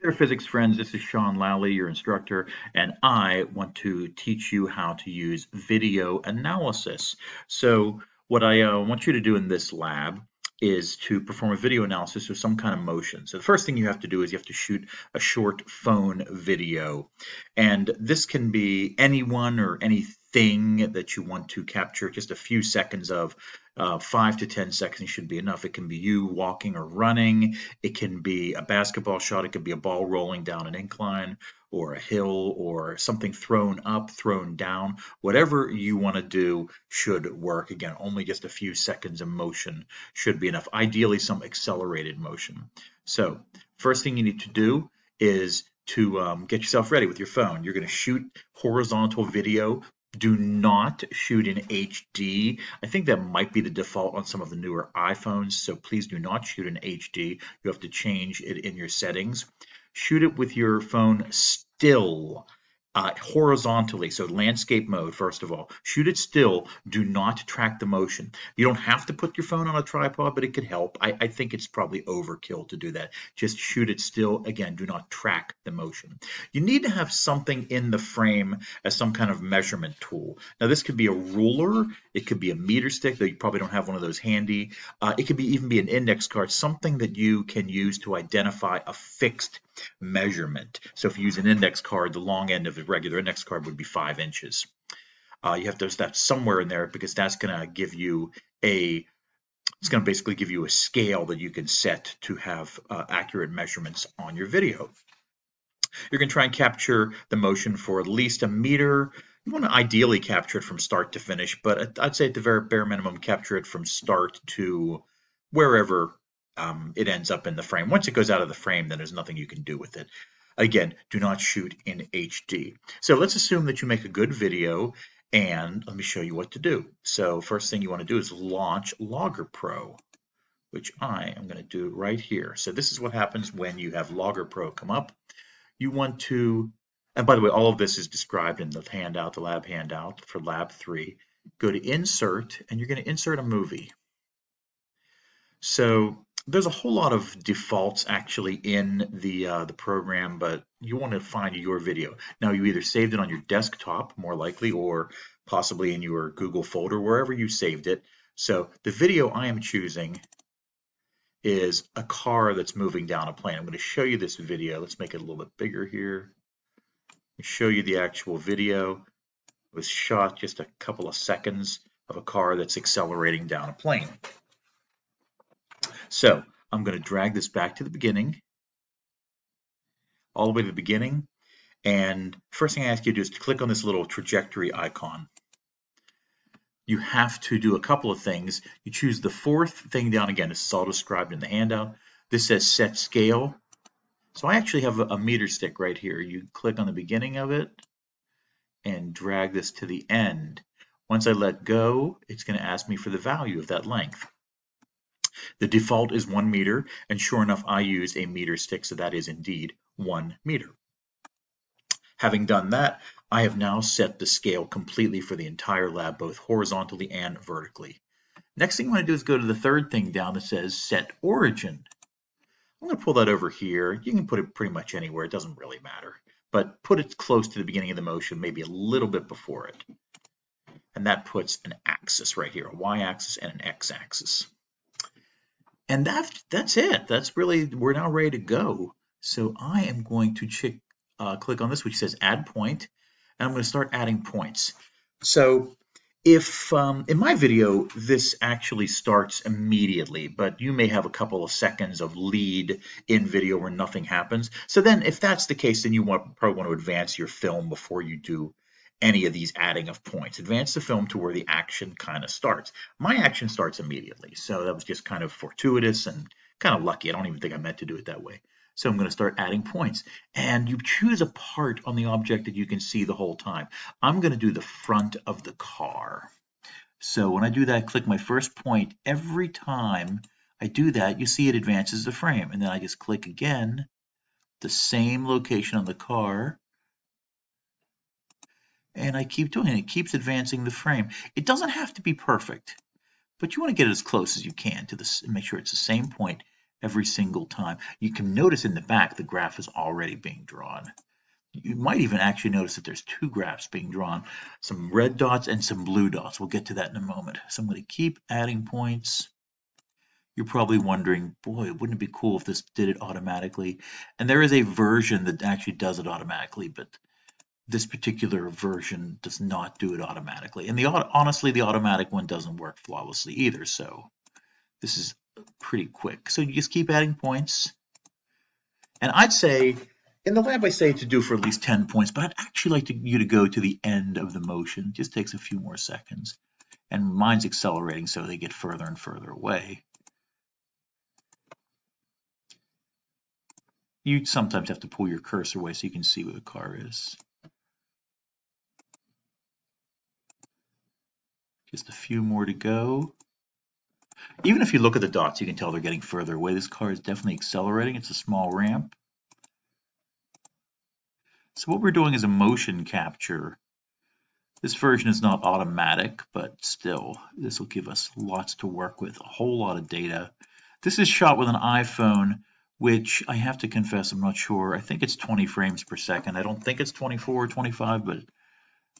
there, physics friends. This is Sean Lally, your instructor, and I want to teach you how to use video analysis. So what I uh, want you to do in this lab is to perform a video analysis of some kind of motion. So the first thing you have to do is you have to shoot a short phone video. And this can be anyone or anything that you want to capture just a few seconds of uh, five to ten seconds should be enough. It can be you walking or running. It can be a basketball shot. It could be a ball rolling down an incline or a hill or something thrown up thrown down. Whatever you want to do should work. Again only just a few seconds of motion should be enough. Ideally some accelerated motion. So first thing you need to do is to um, get yourself ready with your phone. You're going to shoot horizontal video do not shoot in HD. I think that might be the default on some of the newer iPhones, so please do not shoot in HD. You have to change it in your settings. Shoot it with your phone still uh, horizontally, so landscape mode, first of all. Shoot it still. Do not track the motion. You don't have to put your phone on a tripod, but it could help. I, I think it's probably overkill to do that. Just shoot it still. Again, do not track the motion. You need to have something in the frame as some kind of measurement tool. Now, this could be a ruler. It could be a meter stick, though you probably don't have one of those handy. Uh, it could be even be an index card, something that you can use to identify a fixed measurement. So if you use an index card, the long end of the regular index card would be five inches. Uh, you have to that somewhere in there because that's going to give you a it's going to basically give you a scale that you can set to have uh, accurate measurements on your video. You're going to try and capture the motion for at least a meter. You want to ideally capture it from start to finish, but I'd say at the very bare minimum, capture it from start to wherever um, it ends up in the frame. Once it goes out of the frame, then there's nothing you can do with it. Again, do not shoot in HD. So let's assume that you make a good video and let me show you what to do. So first thing you want to do is launch Logger Pro, which I am going to do right here. So this is what happens when you have Logger Pro come up. You want to, and by the way, all of this is described in the handout, the lab handout for lab three. Go to insert and you're going to insert a movie. So there's a whole lot of defaults actually in the uh, the program, but you want to find your video. Now you either saved it on your desktop, more likely, or possibly in your Google folder, wherever you saved it. So the video I am choosing is a car that's moving down a plane. I'm going to show you this video. Let's make it a little bit bigger here. Show you the actual video. It was shot just a couple of seconds of a car that's accelerating down a plane. So I'm going to drag this back to the beginning, all the way to the beginning. And first thing I ask you to do is to click on this little trajectory icon. You have to do a couple of things. You choose the fourth thing down again. This is all described in the handout. This says set scale. So I actually have a, a meter stick right here. You click on the beginning of it and drag this to the end. Once I let go, it's going to ask me for the value of that length. The default is one meter, and sure enough, I use a meter stick, so that is indeed one meter. Having done that, I have now set the scale completely for the entire lab, both horizontally and vertically. Next thing I want to do is go to the third thing down that says set origin. I'm going to pull that over here. You can put it pretty much anywhere. It doesn't really matter. But put it close to the beginning of the motion, maybe a little bit before it. And that puts an axis right here, a y-axis and an x-axis. And that's, that's it. That's really, we're now ready to go. So I am going to check, uh, click on this, which says add point, and I'm going to start adding points. So if um, in my video, this actually starts immediately, but you may have a couple of seconds of lead in video where nothing happens. So then if that's the case, then you want, probably want to advance your film before you do any of these adding of points. Advance the film to where the action kind of starts. My action starts immediately, so that was just kind of fortuitous and kind of lucky. I don't even think I meant to do it that way. So I'm going to start adding points. And you choose a part on the object that you can see the whole time. I'm going to do the front of the car. So when I do that, click my first point. Every time I do that, you see it advances the frame. And then I just click again, the same location on the car, and I keep doing it. It keeps advancing the frame. It doesn't have to be perfect, but you want to get it as close as you can to this and make sure it's the same point every single time. You can notice in the back the graph is already being drawn. You might even actually notice that there's two graphs being drawn, some red dots and some blue dots. We'll get to that in a moment. So I'm going to keep adding points. You're probably wondering, boy, wouldn't it be cool if this did it automatically? And there is a version that actually does it automatically, but this particular version does not do it automatically. And the honestly, the automatic one doesn't work flawlessly either. So this is pretty quick. So you just keep adding points. And I'd say, in the lab I say to do for at least 10 points, but I'd actually like to, you to go to the end of the motion. It just takes a few more seconds. And mine's accelerating so they get further and further away. You sometimes have to pull your cursor away so you can see where the car is. Just a few more to go. Even if you look at the dots, you can tell they're getting further away. This car is definitely accelerating. It's a small ramp. So what we're doing is a motion capture. This version is not automatic, but still, this will give us lots to work with, a whole lot of data. This is shot with an iPhone, which I have to confess, I'm not sure. I think it's 20 frames per second. I don't think it's 24 or 25, but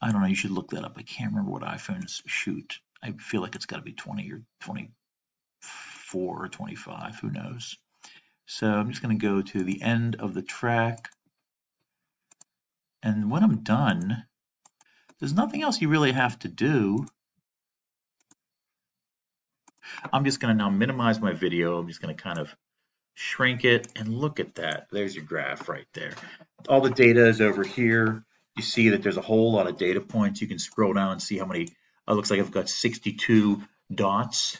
I don't know. You should look that up. I can't remember what iPhones shoot. I feel like it's got to be 20 or 24 or 25. Who knows? So I'm just going to go to the end of the track. And when I'm done, there's nothing else you really have to do. I'm just going to now minimize my video. I'm just going to kind of shrink it and look at that. There's your graph right there. All the data is over here you see that there's a whole lot of data points. You can scroll down and see how many, it looks like I've got 62 dots.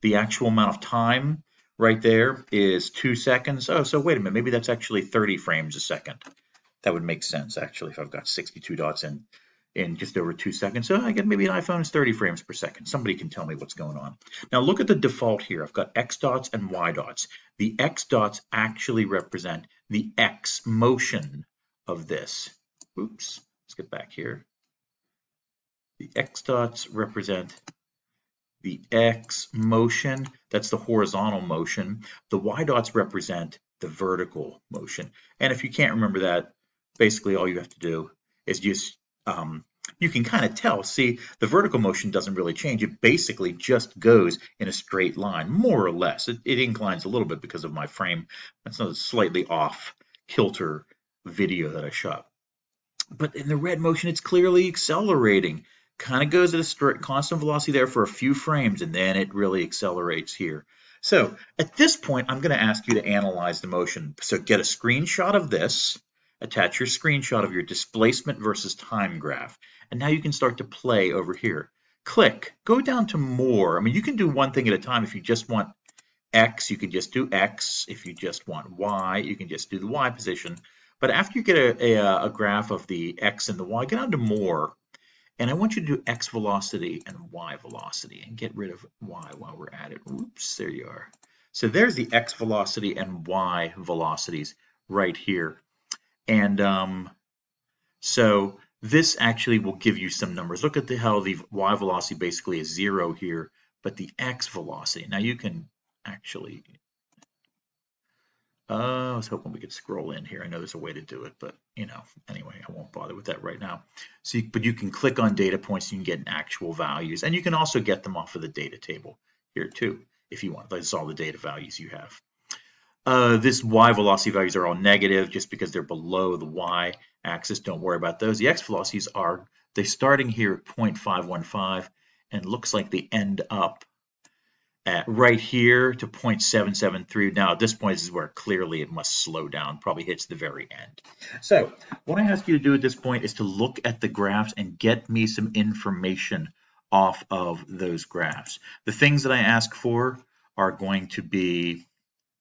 The actual amount of time right there is two seconds. Oh, so wait a minute, maybe that's actually 30 frames a second. That would make sense actually if I've got 62 dots in, in just over two seconds. So I get maybe an iPhone is 30 frames per second. Somebody can tell me what's going on. Now look at the default here. I've got X dots and Y dots. The X dots actually represent the X motion of this. Oops, let's get back here. The x dots represent the x motion, that's the horizontal motion. The y dots represent the vertical motion. And if you can't remember that, basically all you have to do is just, um, you can kind of tell, see, the vertical motion doesn't really change. It basically just goes in a straight line, more or less. It, it inclines a little bit because of my frame. That's a slightly off kilter video that I shot. But in the red motion, it's clearly accelerating. Kind of goes at a constant velocity there for a few frames, and then it really accelerates here. So at this point, I'm going to ask you to analyze the motion. So get a screenshot of this, attach your screenshot of your displacement versus time graph, and now you can start to play over here. Click, go down to more. I mean, you can do one thing at a time. If you just want X, you can just do X. If you just want Y, you can just do the Y position. But after you get a, a, a graph of the x and the y, get on to more. And I want you to do x velocity and y velocity and get rid of y while we're at it. Oops, there you are. So there's the x velocity and y velocities right here. And um, so this actually will give you some numbers. Look at the, how the y velocity basically is zero here, but the x velocity. Now you can actually uh, I was hoping we could scroll in here. I know there's a way to do it, but you know, anyway, I won't bother with that right now. So, you, but you can click on data points, and you can get actual values, and you can also get them off of the data table here too, if you want. That's all the data values you have. Uh, this y velocity values are all negative just because they're below the y axis. Don't worry about those. The x velocities are they starting here at 0.515 and looks like they end up at right here to 0.773. Now at this point this is where clearly it must slow down, probably hits the very end. So what I ask you to do at this point is to look at the graphs and get me some information off of those graphs. The things that I ask for are going to be,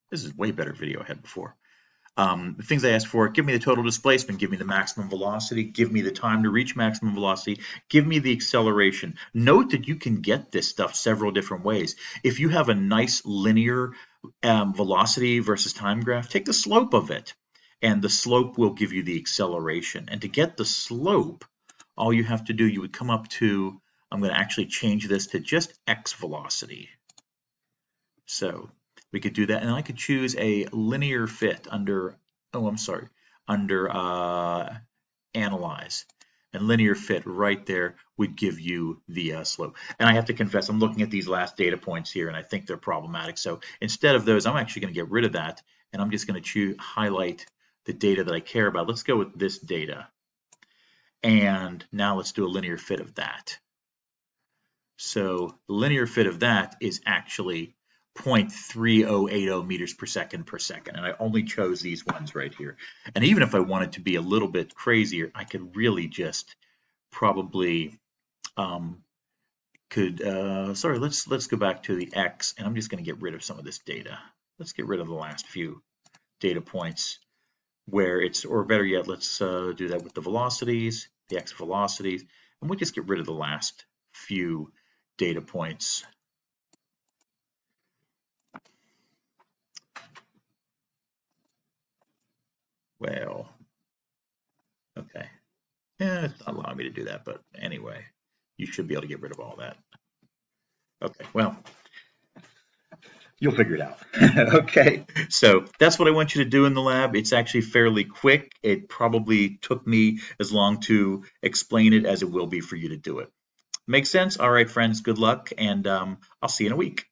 this is way better video I had before. Um, the things I ask for, give me the total displacement, give me the maximum velocity, give me the time to reach maximum velocity, give me the acceleration. Note that you can get this stuff several different ways. If you have a nice linear um, velocity versus time graph, take the slope of it, and the slope will give you the acceleration. And to get the slope, all you have to do, you would come up to, I'm going to actually change this to just x velocity. So We could do that, and I could choose a linear fit under, oh, I'm sorry, under uh, Analyze. And linear fit right there would give you the uh, slope. And I have to confess, I'm looking at these last data points here, and I think they're problematic. So instead of those, I'm actually going to get rid of that, and I'm just going to choose highlight the data that I care about. Let's go with this data. And now let's do a linear fit of that. So the linear fit of that is actually 0.3080 meters per second per second. And I only chose these ones right here. And even if I wanted to be a little bit crazier, I could really just probably um, could, uh, sorry, let's, let's go back to the X and I'm just gonna get rid of some of this data. Let's get rid of the last few data points where it's, or better yet, let's uh, do that with the velocities, the X velocities, and we'll just get rid of the last few data points. Well, okay. Yeah, it's not allowing me to do that, but anyway, you should be able to get rid of all that. Okay, well, you'll figure it out. okay, so that's what I want you to do in the lab. It's actually fairly quick. It probably took me as long to explain it as it will be for you to do it. Make sense? All right, friends, good luck, and um, I'll see you in a week.